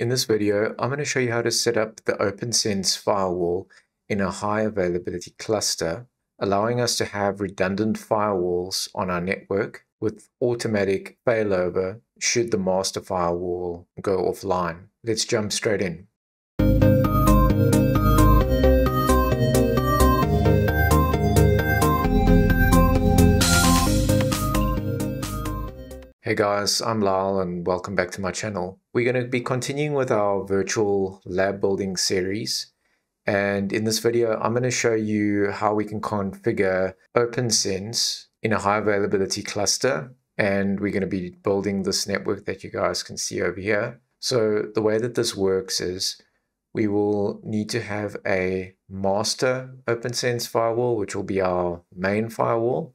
In this video, I'm going to show you how to set up the OPNsense firewall in a high availability cluster, allowing us to have redundant firewalls on our network with automatic failover should the master firewall go offline. Let's jump straight in. Hey guys, I'm Lal and welcome back to my channel. We're going to be continuing with our virtual lab building series. And in this video, I'm going to show you how we can configure OPNsense in a high availability cluster. And we're going to be building this network that you guys can see over here. So the way that this works is we will need to have a master OPNsense firewall, which will be our main firewall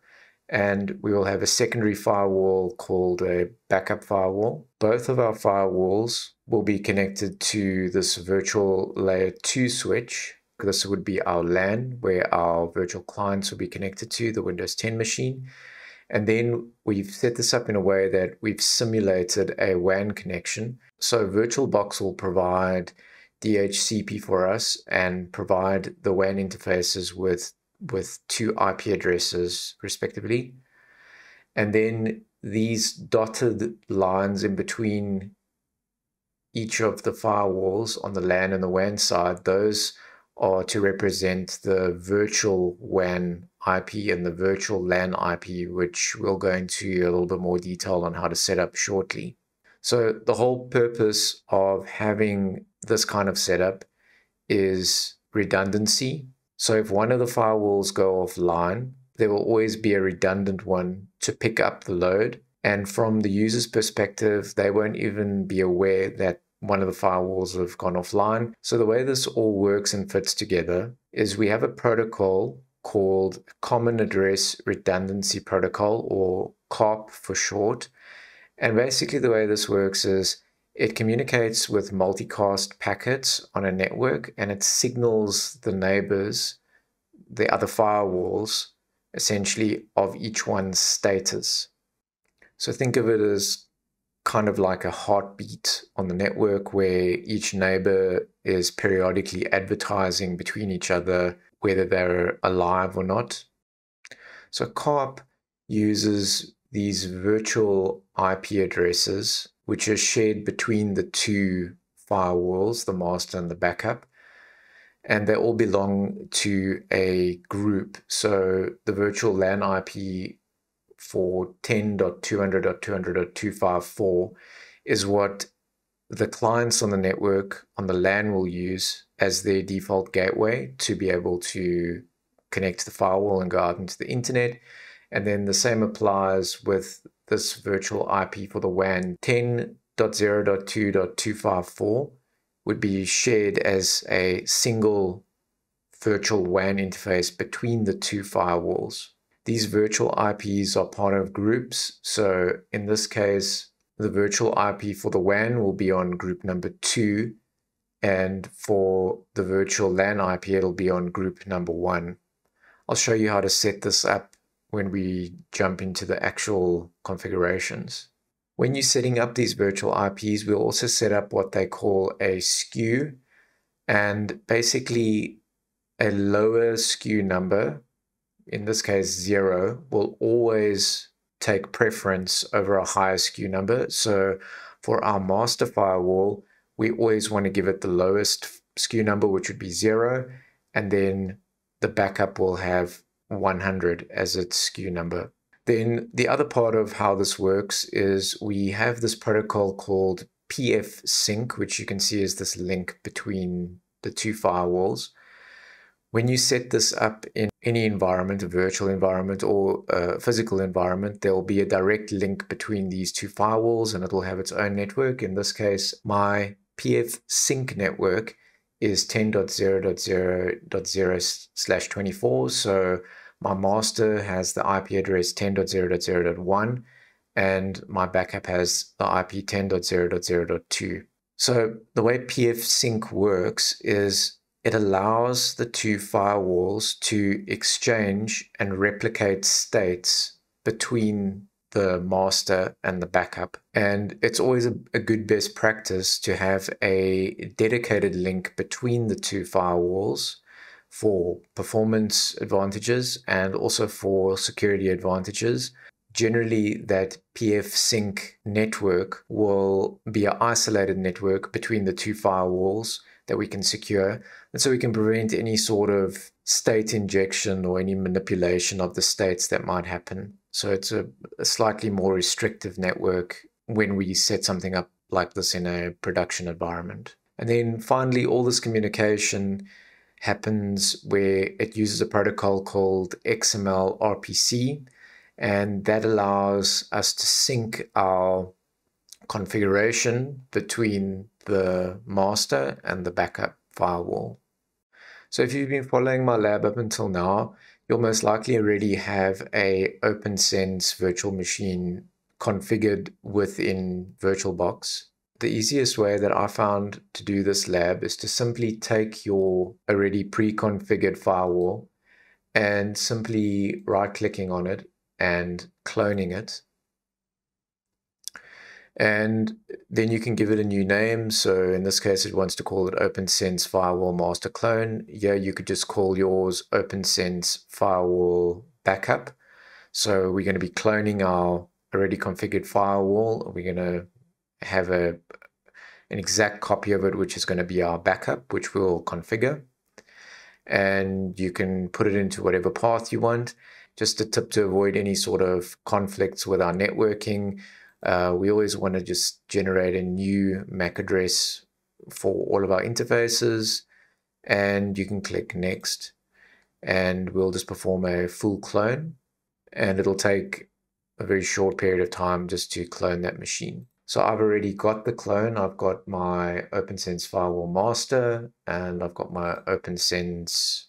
and we will have a secondary firewall called a backup firewall. Both of our firewalls will be connected to this virtual layer 2 switch. This would be our LAN, where our virtual clients will be connected to the Windows 10 machine. And then we've set this up in a way that we've simulated a WAN connection. So VirtualBox will provide DHCP for us and provide the WAN interfaces with with two IP addresses respectively. And then these dotted lines in between each of the firewalls on the LAN and the WAN side, those are to represent the virtual WAN IP and the virtual LAN IP, which we'll go into a little bit more detail on how to set up shortly. So the whole purpose of having this kind of setup is redundancy so if one of the firewalls go offline, there will always be a redundant one to pick up the load. And from the user's perspective, they won't even be aware that one of the firewalls have gone offline. So the way this all works and fits together is we have a protocol called Common Address Redundancy Protocol or CARP for short. And basically the way this works is it communicates with multicast packets on a network and it signals the neighbors, the other firewalls, essentially of each one's status. So think of it as kind of like a heartbeat on the network where each neighbor is periodically advertising between each other whether they're alive or not. So CARP uses these virtual IP addresses which are shared between the two firewalls, the master and the backup. And they all belong to a group. So the virtual LAN IP for 10.200.200.254 is what the clients on the network on the LAN will use as their default gateway to be able to connect to the firewall and go out into the internet. And then the same applies with this virtual IP for the WAN 10.0.2.254 would be shared as a single virtual WAN interface between the two firewalls. These virtual IPs are part of groups. So in this case, the virtual IP for the WAN will be on group number two. And for the virtual LAN IP, it'll be on group number one. I'll show you how to set this up when we jump into the actual configurations. When you're setting up these virtual IPs, we'll also set up what they call a skew and basically a lower skew number, in this case zero, will always take preference over a higher skew number. So for our master firewall, we always want to give it the lowest skew number, which would be zero, and then the backup will have 100 as its skew number. Then the other part of how this works is we have this protocol called pfSync, which you can see is this link between the two firewalls. When you set this up in any environment, a virtual environment or a physical environment, there will be a direct link between these two firewalls and it will have its own network. In this case, my pfSync network is 10.0.0.0 slash 24. So my master has the IP address 10.0.0.1 and my backup has the IP 10.0.0.2. So the way pfSync works is it allows the two firewalls to exchange and replicate states between the master and the backup. And it's always a, a, good best practice to have a dedicated link between the two firewalls for performance advantages and also for security advantages. Generally, that pfSync network will be an isolated network between the two firewalls that we can secure. And so we can prevent any sort of state injection or any manipulation of the states that might happen. So it's a, a slightly more restrictive network when we set something up like this in a production environment. And then finally, all this communication happens where it uses a protocol called XML RPC, and that allows us to sync our configuration between the master and the backup firewall. So if you've been following my lab up until now, you'll most likely already have a OPNsense virtual machine configured within VirtualBox. The easiest way that I found to do this lab is to simply take your already pre-configured firewall and simply right clicking on it and cloning it and then you can give it a new name. So in this case, it wants to call it OPNsense Firewall Master Clone. Yeah, you could just call yours OPNsense Firewall Backup. So we're going to be cloning our already configured firewall. We're going to have a an exact copy of it, which is going to be our backup, which we'll configure. And you can put it into whatever path you want. Just a tip to avoid any sort of conflicts with our networking uh, we always want to just generate a new MAC address for all of our interfaces and you can click next and we'll just perform a full clone and it'll take a very short period of time just to clone that machine. So I've already got the clone. I've got my OPNsense Firewall Master and I've got my OPNsense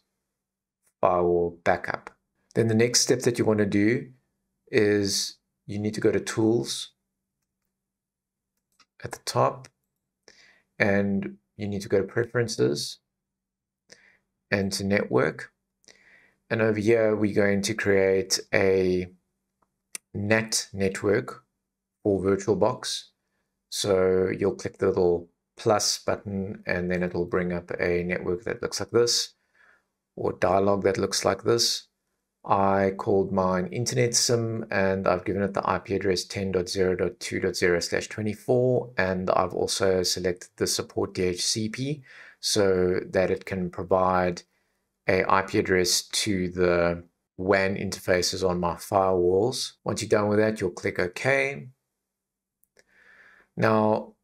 Firewall Backup. Then the next step that you want to do is you need to go to Tools at the top and you need to go to preferences and to network. And over here, we're going to create a NAT network for VirtualBox. So you'll click the little plus button and then it'll bring up a network that looks like this or dialog that looks like this. I called mine internet sim and I've given it the IP address 10.0.2.0 slash 24 and I've also selected the support DHCP so that it can provide a IP address to the WAN interfaces on my firewalls. Once you're done with that, you'll click OK. Now,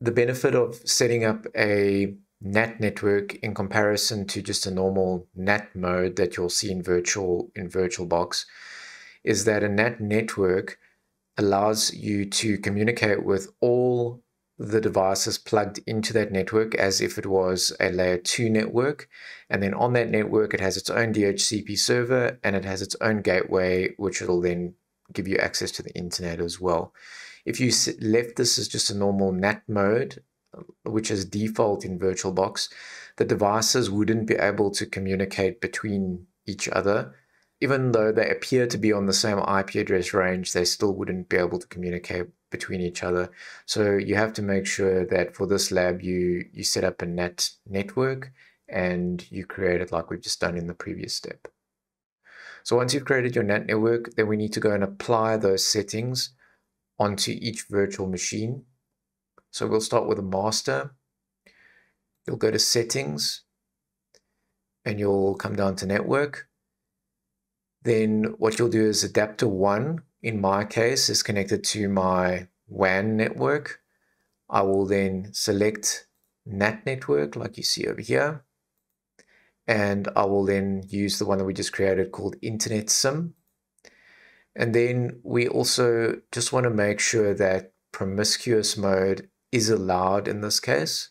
the benefit of setting up a NAT network in comparison to just a normal NAT mode that you'll see in virtual in VirtualBox is that a NAT network allows you to communicate with all the devices plugged into that network as if it was a layer 2 network and then on that network it has its own DHCP server and it has its own gateway which will then give you access to the internet as well. If you left this as just a normal NAT mode um, which is default in VirtualBox, the devices wouldn't be able to communicate between each other. Even though they appear to be on the same IP address range, they still wouldn't be able to communicate between each other. So you have to make sure that for this lab, you, you set up a NAT network and you create it like we've just done in the previous step. So once you've created your NAT network, then we need to go and apply those settings onto each virtual machine so we'll start with a master. You'll go to settings and you'll come down to network. Then what you'll do is adapter one, in my case, is connected to my WAN network. I will then select NAT network like you see over here. And I will then use the one that we just created called Internet SIM. And then we also just want to make sure that promiscuous mode is allowed in this case.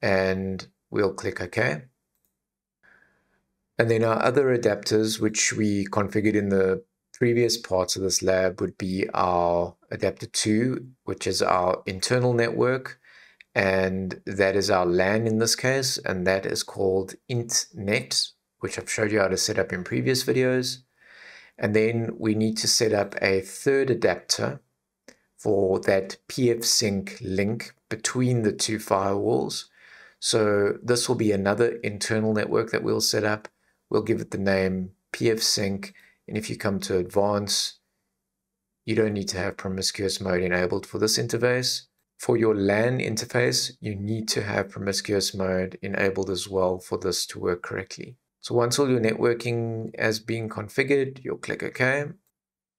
And we'll click OK. And then our other adapters, which we configured in the previous parts of this lab, would be our adapter 2, which is our internal network. And that is our LAN in this case. And that is called IntNet, which I've showed you how to set up in previous videos. And then we need to set up a third adapter for that pfSync link between the two firewalls. So this will be another internal network that we'll set up. We'll give it the name pfSync. And if you come to advanced, you don't need to have promiscuous mode enabled for this interface. For your LAN interface, you need to have promiscuous mode enabled as well for this to work correctly. So once all your networking has been configured, you'll click OK, and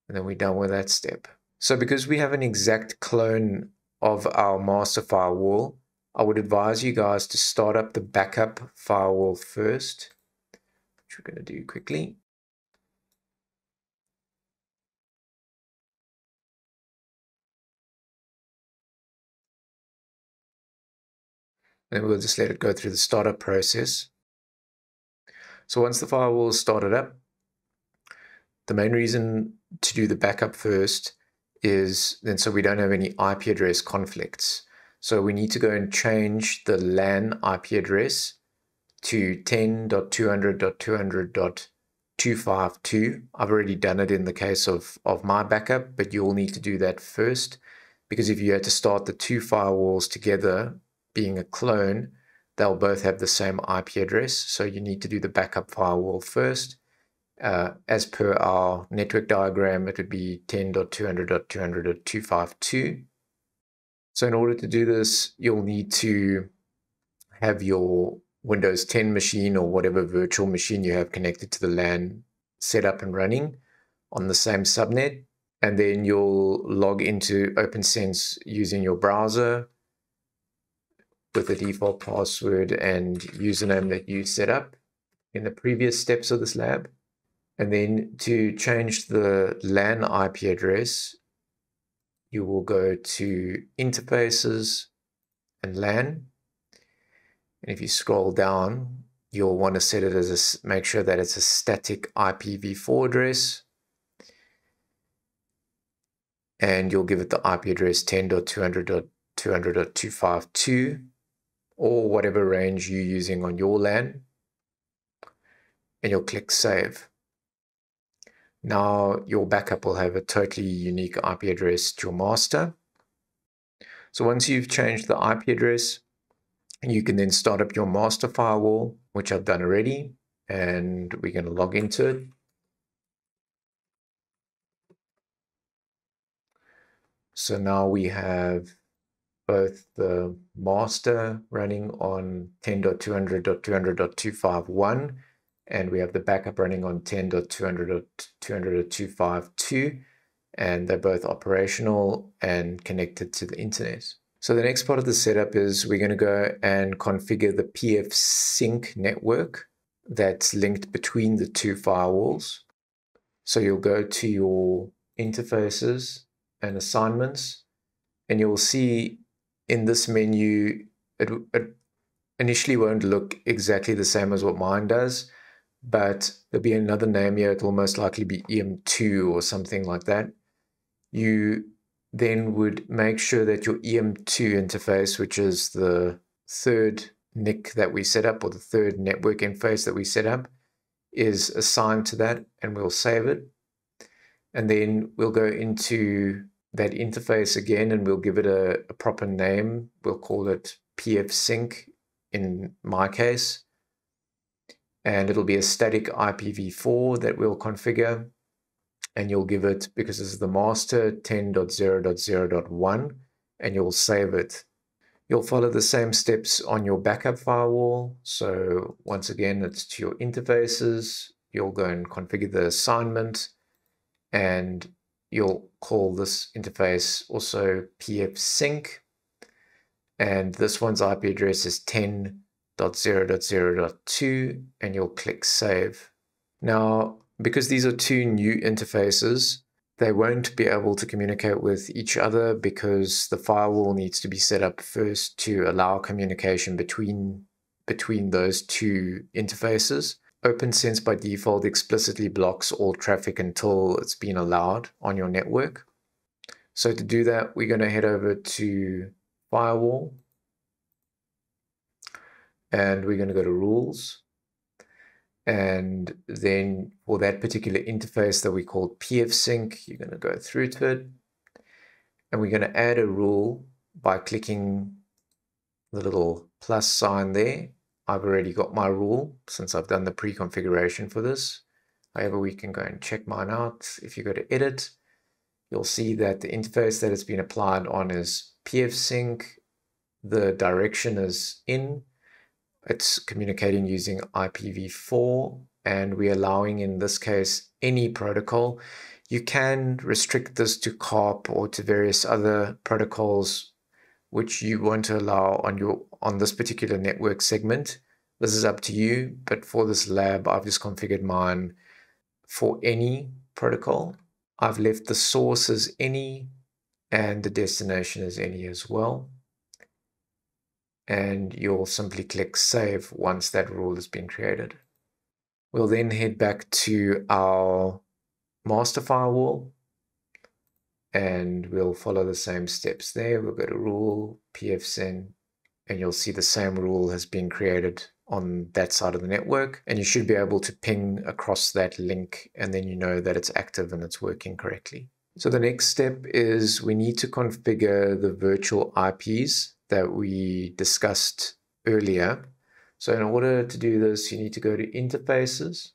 then we're done with that step. So because we have an exact clone of our master firewall, I would advise you guys to start up the backup firewall first, which we're going to do quickly. And we'll just let it go through the startup process. So once the firewall is started up, the main reason to do the backup first is then so we don't have any IP address conflicts. So we need to go and change the LAN IP address to 10.200.200.252. I've already done it in the case of, of my backup, but you'll need to do that first because if you had to start the two firewalls together being a clone, they'll both have the same IP address. So you need to do the backup firewall first. Uh, as per our network diagram, it would be 10.200.200.252. So in order to do this, you'll need to have your Windows 10 machine or whatever virtual machine you have connected to the LAN set up and running on the same subnet. And then you'll log into OPNsense using your browser with the default password and username that you set up in the previous steps of this lab. And then to change the LAN IP address, you will go to interfaces and LAN. And if you scroll down, you'll want to set it as a, make sure that it's a static IPv4 address. And you'll give it the IP address 10.200.200.252 or whatever range you're using on your LAN. And you'll click save. Now your backup will have a totally unique IP address to your master. So once you've changed the IP address, you can then start up your master firewall, which I've done already, and we're going to log into it. So now we have both the master running on 10.200.200.251 and we have the backup running on 10.200.200.252 and they're both operational and connected to the internet. So the next part of the setup is we're going to go and configure the pfSync network that's linked between the two firewalls. So you'll go to your interfaces and assignments and you'll see in this menu it, it initially won't look exactly the same as what mine does but there'll be another name here. It will most likely be EM2 or something like that. You then would make sure that your EM2 interface, which is the third NIC that we set up or the third network interface that we set up, is assigned to that and we'll save it. And then we'll go into that interface again and we'll give it a, a proper name. We'll call it pfSync in my case and it'll be a static IPv4 that we'll configure and you'll give it because this is the master 10.0.0.1 and you'll save it. You'll follow the same steps on your backup firewall. So once again, it's to your interfaces. You'll go and configure the assignment and you'll call this interface also pfsync. And this one's IP address is 10 0.0.0.2 and you'll click save. Now, because these are two new interfaces, they won't be able to communicate with each other because the firewall needs to be set up first to allow communication between between those two interfaces. OPNsense by default explicitly blocks all traffic until it's been allowed on your network. So to do that, we're going to head over to firewall and we're going to go to rules And then for that particular interface that we call pfsync, you're going to go through to it. And we're going to add a rule by clicking the little plus sign there. I've already got my rule since I've done the pre-configuration for this. However, we can go and check mine out. If you go to edit, you'll see that the interface that it's been applied on is pfsync. The direction is in. It's communicating using IPv4 and we're allowing in this case any protocol. You can restrict this to CARP or to various other protocols which you want to allow on your on this particular network segment. This is up to you, but for this lab, I've just configured mine for any protocol. I've left the source as any and the destination as any as well. And you'll simply click save once that rule has been created. We'll then head back to our master firewall and we'll follow the same steps there. We'll go to rule, pfsyn, and you'll see the same rule has been created on that side of the network and you should be able to ping across that link and then you know that it's active and it's working correctly. So the next step is we need to configure the virtual IPs that we discussed earlier. So in order to do this, you need to go to interfaces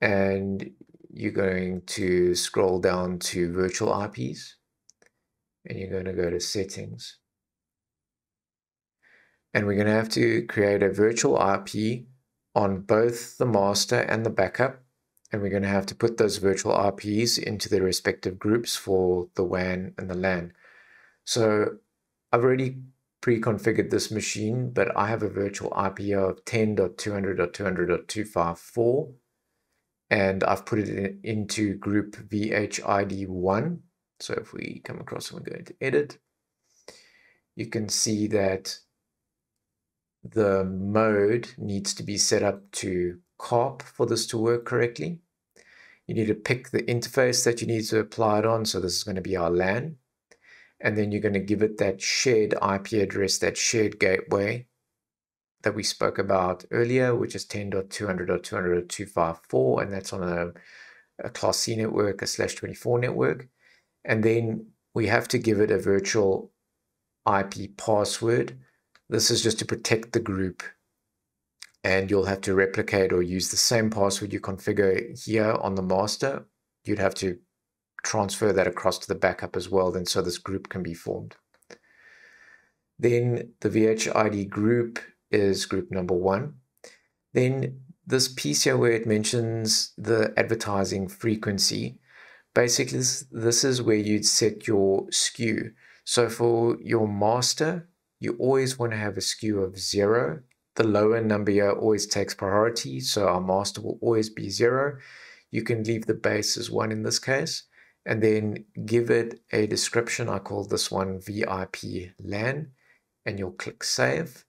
and you're going to scroll down to virtual IPs and you're going to go to settings and we're going to have to create a virtual IP on both the master and the backup. And we're going to have to put those virtual IPs into their respective groups for the WAN and the LAN. So I've already pre-configured this machine, but I have a virtual IP of 10.200.200.254 and I've put it in, into group VHID1. So if we come across and we go into edit, you can see that the mode needs to be set up to CARP for this to work correctly. You need to pick the interface that you need to apply it on. So this is going to be our LAN. And then you're going to give it that shared IP address, that shared gateway that we spoke about earlier, which is 10.200.200.254. And that's on a, a class C network, a slash 24 network. And then we have to give it a virtual IP password this is just to protect the group and you'll have to replicate or use the same password you configure here on the master. You'd have to transfer that across to the backup as well, then so this group can be formed. Then the VHID group is group number one. Then this piece here where it mentions the advertising frequency, basically this, this is where you'd set your skew. So for your master, you always want to have a skew of zero. The lower number here always takes priority, so our master will always be zero. You can leave the base as one in this case, and then give it a description. I call this one VIP LAN, and you'll click save.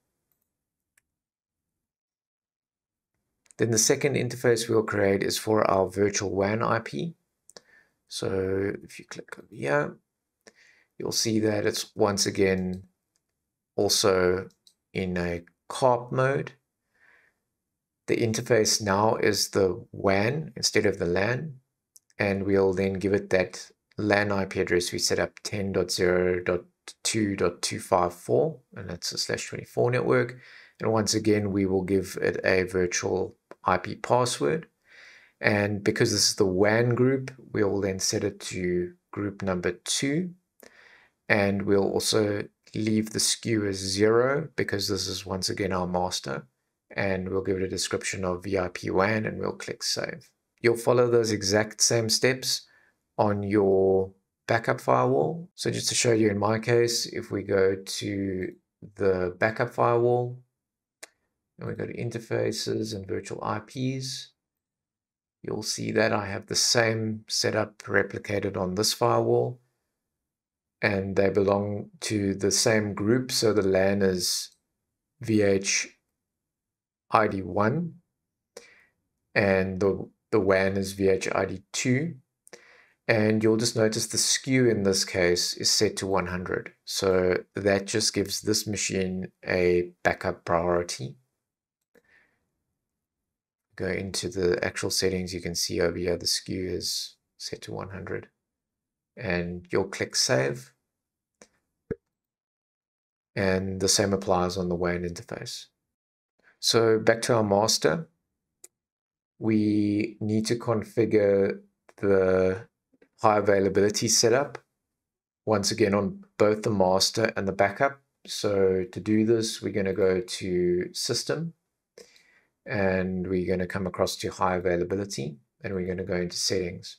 Then the second interface we'll create is for our virtual WAN IP. So if you click over here, you'll see that it's once again also in a CARP mode. The interface now is the WAN instead of the LAN, and we'll then give it that LAN IP address we set up 10.0.2.254, and that's a slash 24 network. And once again, we will give it a virtual IP password. And because this is the WAN group, we'll then set it to group number two. And we'll also leave the skew as zero because this is once again our master and we'll give it a description of VIP WAN and we'll click save. You'll follow those exact same steps on your backup firewall. So just to show you in my case, if we go to the backup firewall and we go to interfaces and virtual IPs, you'll see that I have the same setup replicated on this firewall and they belong to the same group. So the LAN is VH ID1 and the, the WAN is VHID2. And you'll just notice the skew in this case is set to 100. So that just gives this machine a backup priority. go into the actual settings, you can see over here the skew is set to 100. And you'll click Save. And the same applies on the WAN interface. So back to our master, we need to configure the high availability setup once again on both the master and the backup. So to do this, we're going to go to System and we're going to come across to High Availability and we're going to go into Settings.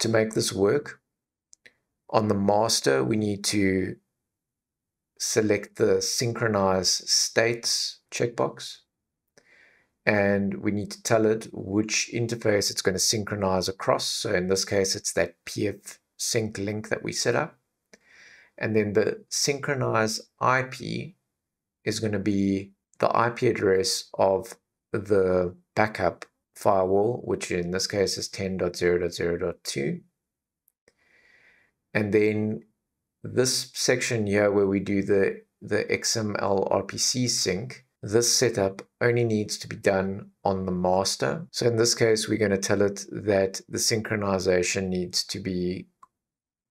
To make this work, on the master, we need to select the Synchronize States checkbox and we need to tell it which interface it's going to synchronize across. So in this case, it's that PF sync link that we set up. And then the synchronize IP is going to be the IP address of the backup firewall, which in this case is 10.0.0.2. And then this section here where we do the, the XML RPC sync, this setup only needs to be done on the master. So in this case, we're going to tell it that the synchronization needs to be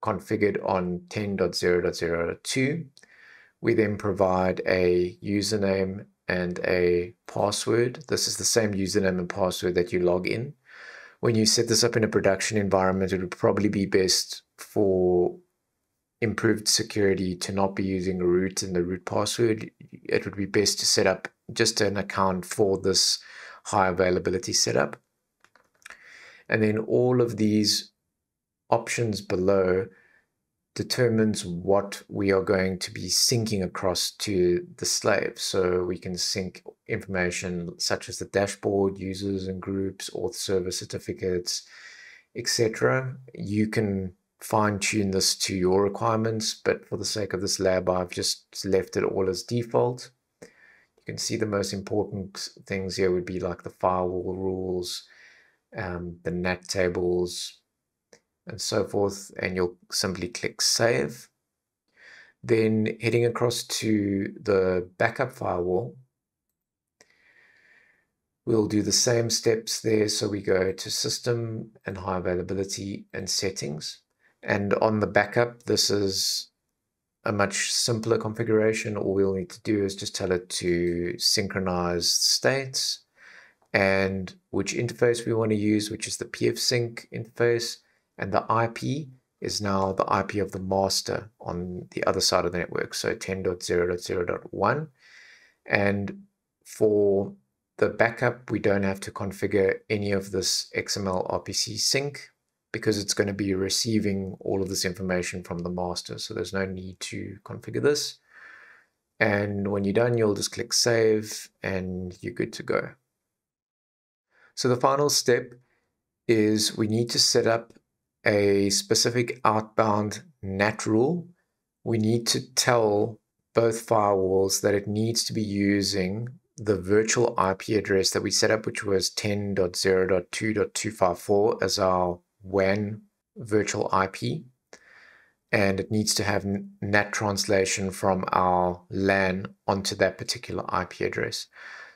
configured on 10.0.0.2. We then provide a username and a password. This is the same username and password that you log in. When you set this up in a production environment, it would probably be best for improved security to not be using root and the root password, it would be best to set up just an account for this high availability setup. And then all of these options below determines what we are going to be syncing across to the slave. So we can sync information such as the dashboard, users and groups, auth server certificates, etc. You can fine tune this to your requirements, but for the sake of this lab, I've just left it all as default. You can see the most important things here would be like the firewall rules, um, the NAT tables, and so forth, and you'll simply click Save. Then heading across to the backup firewall, we'll do the same steps there. So we go to System and High Availability and Settings. And on the backup, this is a much simpler configuration. All we'll need to do is just tell it to synchronize states and which interface we want to use, which is the pfsync interface. And the IP is now the IP of the master on the other side of the network, so 10.0.0.1. And for the backup, we don't have to configure any of this XML RPC sync because it's going to be receiving all of this information from the master. So there's no need to configure this. And when you're done, you'll just click save and you're good to go. So the final step is we need to set up a specific outbound NAT rule. We need to tell both firewalls that it needs to be using the virtual IP address that we set up, which was 10.0.2.254 as our WAN virtual IP and it needs to have NAT translation from our LAN onto that particular IP address.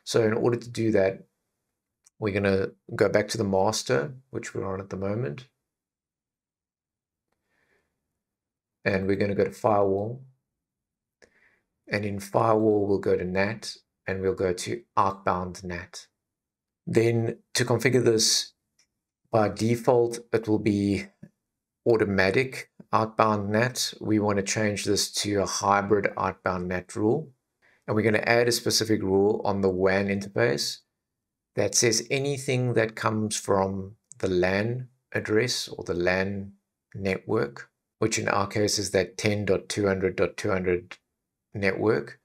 So in order to do that, we're going to go back to the master, which we're on at the moment. And we're going to go to firewall. And in firewall, we'll go to NAT and we'll go to outbound NAT. Then to configure this, by default, it will be automatic outbound NAT. We want to change this to a hybrid outbound NAT rule. And we're going to add a specific rule on the WAN interface that says anything that comes from the LAN address or the LAN network, which in our case is that 10.200.200 network.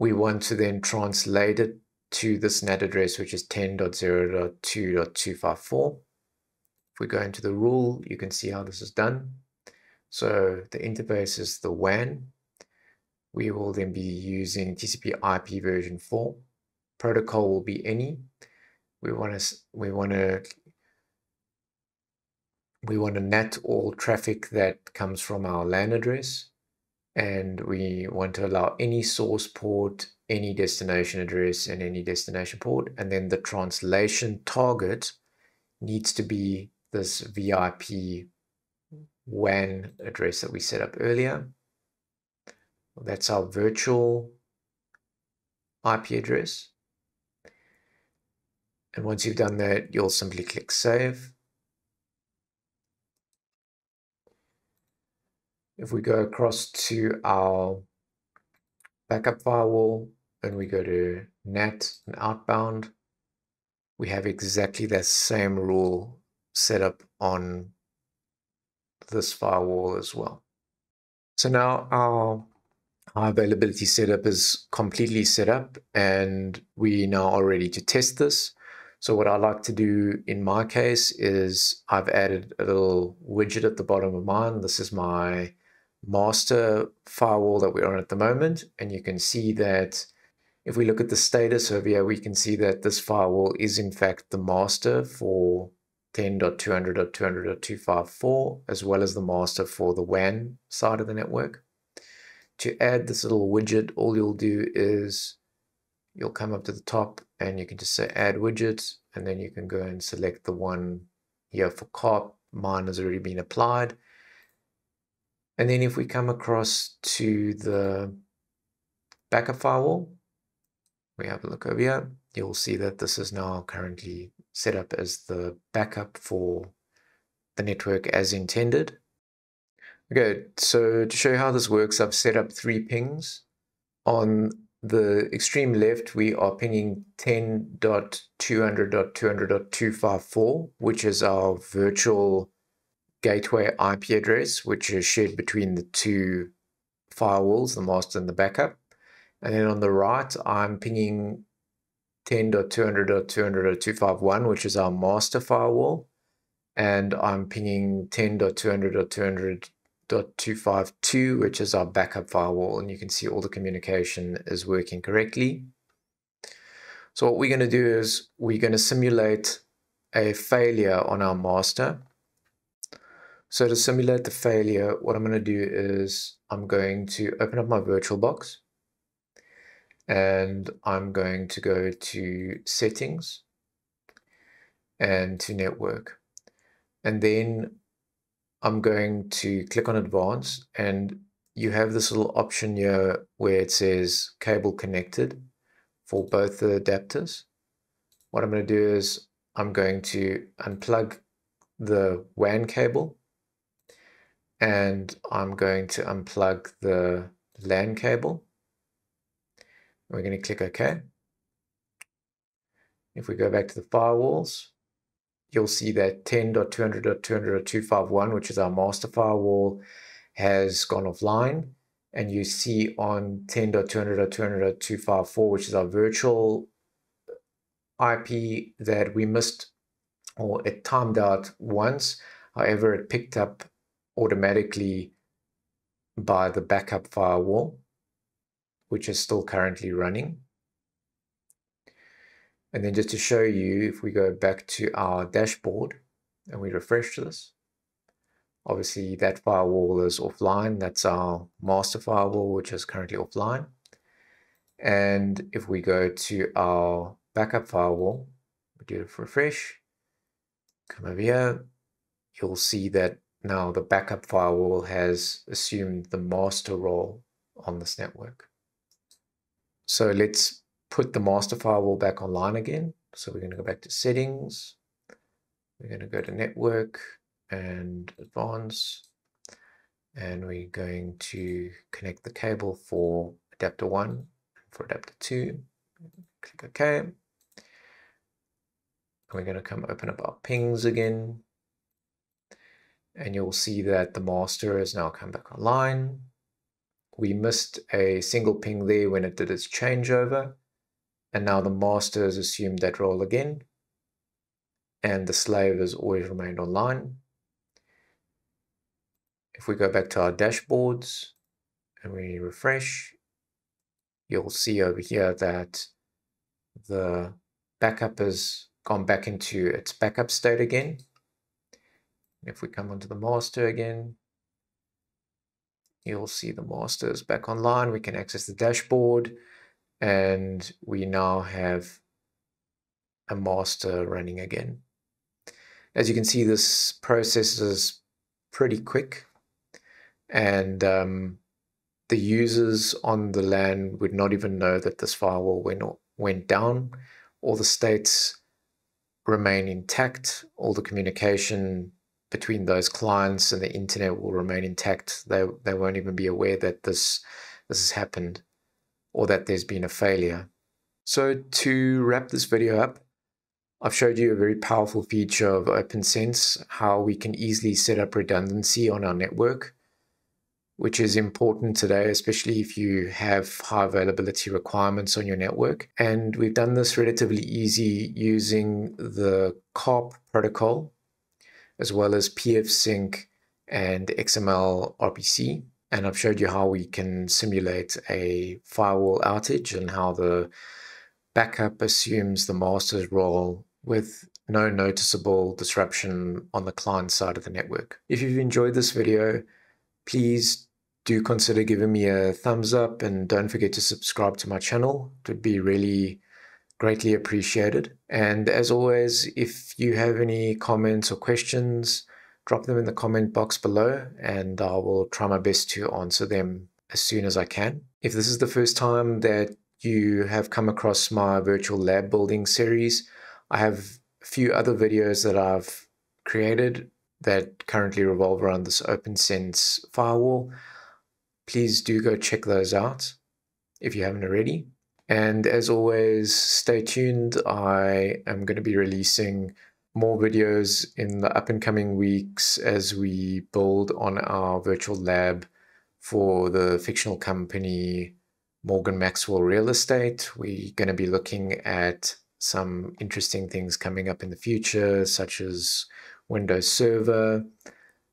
We want to then translate it to this NAT address, which is 10.0.2.254. If we go into the rule, you can see how this is done. So the interface is the WAN. We will then be using TCP IP version 4. Protocol will be any. We want to we want to we want to net all traffic that comes from our LAN address. and we want to allow any source port, any destination address, and any destination port. And then the translation target needs to be this VIP WAN address that we set up earlier. That's our virtual IP address. And once you've done that, you'll simply click Save. If we go across to our backup firewall and we go to NAT and outbound, we have exactly that same rule set up on this firewall as well. So now our, our availability setup is completely set up and we now are ready to test this. So what I like to do in my case is I've added a little widget at the bottom of mine. This is my master firewall that we're on at the moment. And you can see that if we look at the status over here, we can see that this firewall is in fact the master for 10.200.200.254, as well as the master for the WAN side of the network. To add this little widget, all you'll do is you'll come up to the top and you can just say add widget, and then you can go and select the one here for CARP. Mine has already been applied. And then if we come across to the backup firewall, we have a look over here, you'll see that this is now currently set up as the backup for the network as intended. Okay, so to show you how this works, I've set up three pings. On the extreme left, we are pinging 10.200.200.254, which is our virtual gateway IP address, which is shared between the two firewalls, the master and the backup. And then on the right, I'm pinging 10.200.200.251, which is our master firewall. And I'm pinging 10.200.200.252, which is our backup firewall. And you can see all the communication is working correctly. So what we're going to do is we're going to simulate a failure on our master. So to simulate the failure, what I'm going to do is I'm going to open up my VirtualBox and I'm going to go to settings and to network. And then I'm going to click on advanced and you have this little option here where it says cable connected for both the adapters. What I'm going to do is I'm going to unplug the WAN cable and I'm going to unplug the LAN cable. We're going to click OK. If we go back to the firewalls, you'll see that 10.200.200.251, which is our master firewall, has gone offline. And you see on 10.200.200.254, which is our virtual IP, that we missed, or it timed out once. However, it picked up automatically by the backup firewall, which is still currently running. And then just to show you, if we go back to our dashboard and we refresh this, obviously that firewall is offline. That's our master firewall, which is currently offline. And if we go to our backup firewall, we do a refresh, come over here, you'll see that now the backup firewall has assumed the master role on this network. So let's put the master firewall back online again. So we're going to go back to settings. We're going to go to network and advance. And we're going to connect the cable for adapter 1 for adapter 2. Click OK. And we're going to come open up our pings again and you'll see that the master has now come back online. We missed a single ping there when it did its changeover, and now the master has assumed that role again, and the slave has always remained online. If we go back to our dashboards and we refresh, you'll see over here that the backup has gone back into its backup state again. If we come onto the master again, you'll see the master is back online. We can access the dashboard and we now have a master running again. As you can see, this process is pretty quick and um, the users on the LAN would not even know that this firewall went, went down. All the states remain intact. All the communication between those clients and the internet will remain intact. They, they won't even be aware that this, this has happened or that there's been a failure. So to wrap this video up, I've showed you a very powerful feature of OPNsense, how we can easily set up redundancy on our network, which is important today, especially if you have high availability requirements on your network. And we've done this relatively easy using the CARP protocol, as well as pfSync and XML RPC. And I've showed you how we can simulate a firewall outage and how the backup assumes the master's role with no noticeable disruption on the client side of the network. If you've enjoyed this video, please do consider giving me a thumbs up and don't forget to subscribe to my channel. It would be really greatly appreciated. And as always, if you have any comments or questions, drop them in the comment box below and I will try my best to answer them as soon as I can. If this is the first time that you have come across my virtual lab building series, I have a few other videos that I've created that currently revolve around this OPNsense firewall. Please do go check those out if you haven't already. And as always, stay tuned. I am going to be releasing more videos in the up and coming weeks as we build on our virtual lab for the fictional company Morgan Maxwell Real Estate. We're going to be looking at some interesting things coming up in the future, such as Windows Server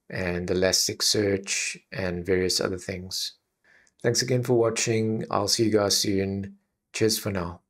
and Elasticsearch and various other things. Thanks again for watching. I'll see you guys soon. Cheers for now.